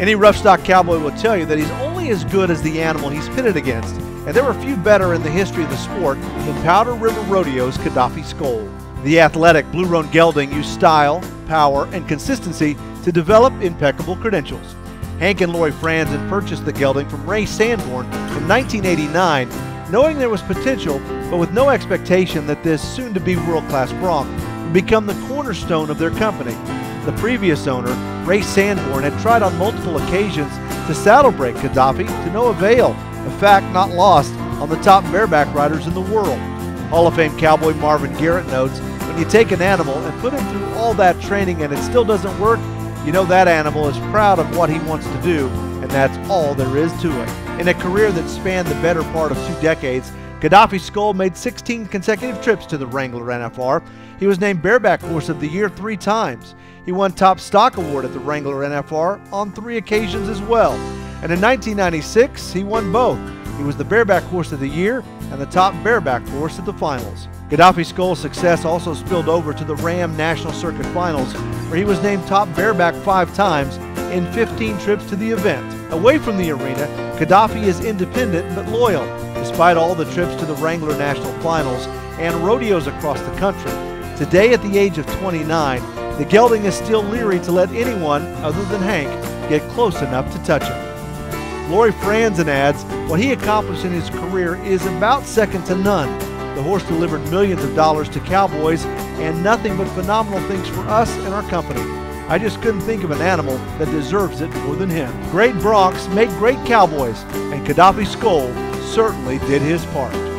Any rough stock cowboy will tell you that he's only as good as the animal he's pitted against, and there were few better in the history of the sport than Powder River Rodeo's Khadafy Skoal. The athletic Blue Roan gelding used style, power, and consistency to develop impeccable credentials. Hank and Lori Franzen purchased the gelding from Ray Sanborn in 1989, knowing there was potential, but with no expectation that this soon to be world class bronc would become the cornerstone of their company. The previous owner, Ray Sanborn, had tried on multiple occasions to saddle break Khadafy to no avail, a fact not lost on the top bareback riders in the world. Hall of Fame cowboy Marvin Garrett notes when you take an animal and put him through all that training and it still doesn't work, you know that animal is proud of what he wants to do, and that's all there is to it. In a career that spanned the better part of two decades, Khadafy Skoal made 16 consecutive trips to the Wrangler NFR. He was named Bareback Horse of the Year three times. He won Top Stock Award at the Wrangler NFR on three occasions as well. And in 1996, he won both. He was the Bareback Horse of the Year and the top Bareback Horse at the finals. Khadafy Skoal's success also spilled over to the Ram National Circuit Finals, where he was named top bareback five times in 15 trips to the event. Away from the arena, Khadafy is independent but loyal, despite all the trips to the Wrangler National Finals and rodeos across the country. Today, at the age of 29, the gelding is still leery to let anyone other than Hank get close enough to touch him. Lori Franzen adds, what he accomplished in his career is about second to none. The horse delivered millions of dollars to cowboys and nothing but phenomenal things for us and our company. I just couldn't think of an animal that deserves it more than him. Great broncs make great cowboys, and Khadafy Skoal certainly did his part.